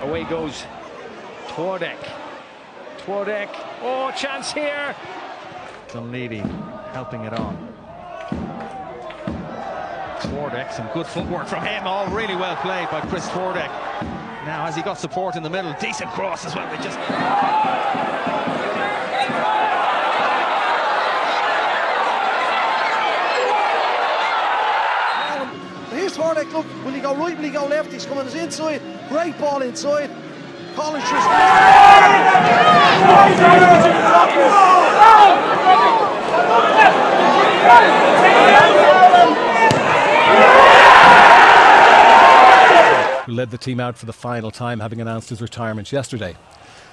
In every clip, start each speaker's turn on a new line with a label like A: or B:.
A: Away goes Twardek. Twardek. Oh, chance here.
B: Dunleary helping it on. Twardek, some good footwork from him. All really well played by Kris Twardek. Now, has he got support in the middle? Decent cross as well. They just.
C: Look, will he go right, will he go left? He's coming inside. Great ball inside.
D: Who led the team out for the final time, having announced his retirement yesterday.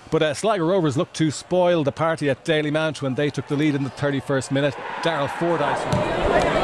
D: But uh, Sligo Rovers looked to spoil the party at Dalymount when they took the lead in the 31st minute. Daryl Fordyce.